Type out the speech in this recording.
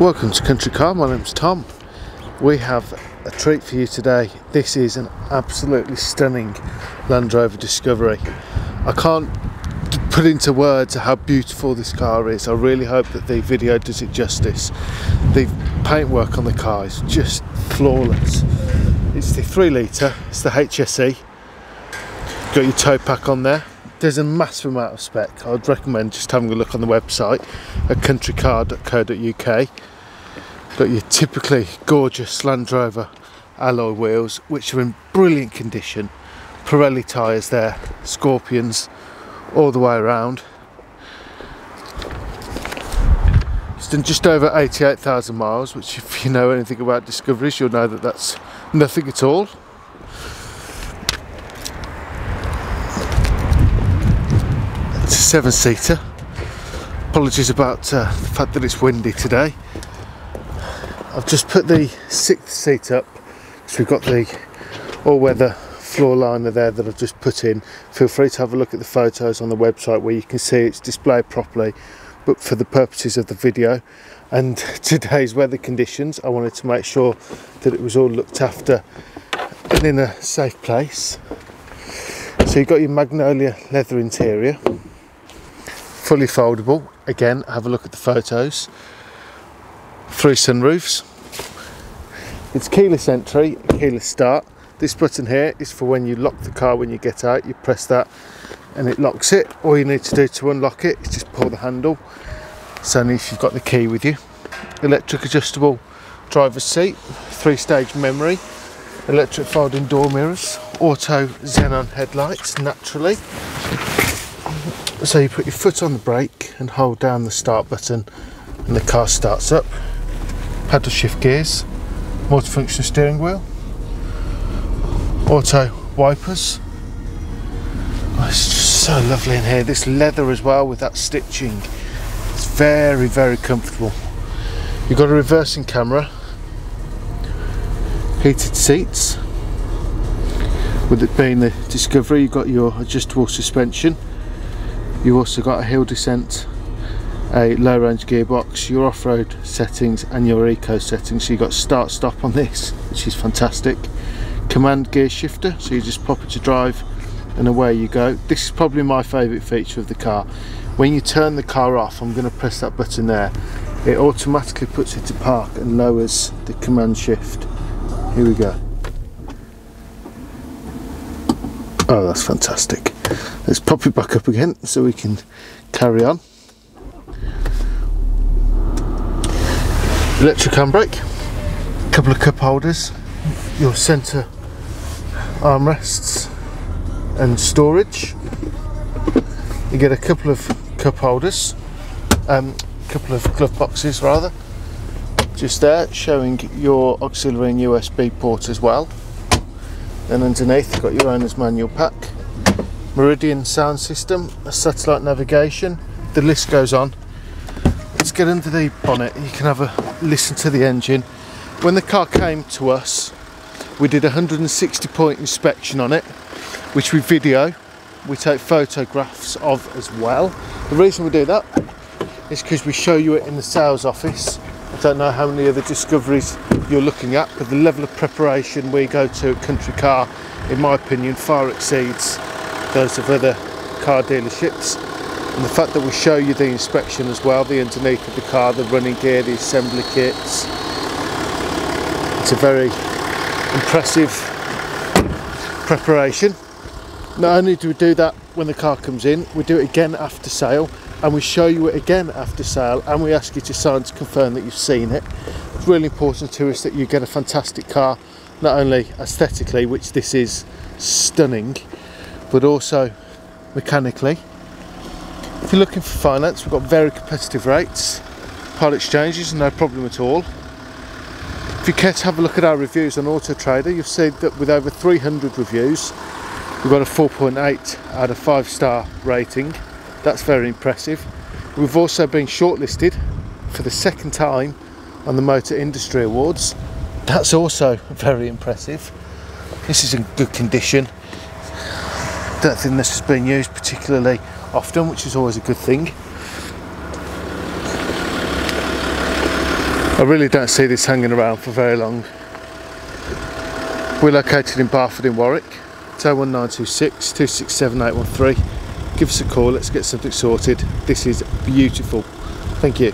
Welcome to Country Car, my name's Tom. We have a treat for you today. This is an absolutely stunning Land Rover Discovery. I can't put into words how beautiful this car is. I really hope that the video does it justice. The paintwork on the car is just flawless. It's the 3 litre, it's the HSE. Got your tow pack on there. There's a massive amount of spec. I'd recommend just having a look on the website at countrycar.co.uk. Got your typically gorgeous Land Rover alloy wheels, which are in brilliant condition. Pirelli tyres there, Scorpions all the way around. It's done just over 88,000 miles, which if you know anything about Discoveries, you'll know that that's nothing at all. It's a seven-seater. Apologies about uh, the fact that it's windy today. I've just put the sixth seat up because we've got the all-weather floor liner there that I've just put in. Feel free to have a look at the photos on the website where you can see it's displayed properly but for the purposes of the video and today's weather conditions I wanted to make sure that it was all looked after and in a safe place. So you've got your magnolia leather interior fully foldable. Again, have a look at the photos. Three sunroofs. It's keyless entry, keyless start. This button here is for when you lock the car when you get out. You press that and it locks it. All you need to do to unlock it is just pull the handle. It's only if you've got the key with you. Electric adjustable driver's seat, three stage memory, electric folding door mirrors, auto xenon headlights naturally so you put your foot on the brake and hold down the start button and the car starts up. Paddle shift gears, multifunction steering wheel, auto wipers. Oh, it's just so lovely in here. This leather as well with that stitching. It's very, very comfortable. You've got a reversing camera, heated seats. With it being the Discovery, you've got your adjustable suspension You've also got a hill descent, a low range gearbox, your off-road settings and your eco settings. So you've got start stop on this, which is fantastic. Command gear shifter, so you just pop it to drive and away you go. This is probably my favourite feature of the car. When you turn the car off, I'm going to press that button there. It automatically puts it to park and lowers the command shift. Here we go. Oh, that's fantastic. Let's pop it back up again so we can carry on. Electric handbrake, couple of cup holders, your centre armrests and storage. You get a couple of cup holders, a um, couple of glove boxes rather, just there showing your auxiliary and USB port as well. Then underneath you've got your owner's manual pack Meridian sound system, a satellite navigation, the list goes on. Let's get under the bonnet, you can have a listen to the engine. When the car came to us, we did a 160 point inspection on it, which we video, we take photographs of as well. The reason we do that is because we show you it in the sales office. I don't know how many other discoveries you're looking at, but the level of preparation we go to at Country Car, in my opinion, far exceeds those of other car dealerships. And the fact that we show you the inspection as well the underneath of the car the running gear the assembly kits. It's a very impressive preparation. Not only do we do that when the car comes in we do it again after sale and we show you it again after sale and we ask you to sign to confirm that you've seen it. It's really important to us that you get a fantastic car not only aesthetically which this is stunning but also mechanically. If you're looking for finance, we've got very competitive rates. Part exchanges, no problem at all. If you care to have a look at our reviews on Auto Trader, you'll see that with over 300 reviews, we've got a 4.8 out of 5 star rating. That's very impressive. We've also been shortlisted for the second time on the Motor Industry Awards. That's also very impressive. This is in good condition don't think this has been used particularly often, which is always a good thing. I really don't see this hanging around for very long. We're located in Barford in Warwick. It's 01926 267 813. Give us a call, let's get something sorted. This is beautiful. Thank you.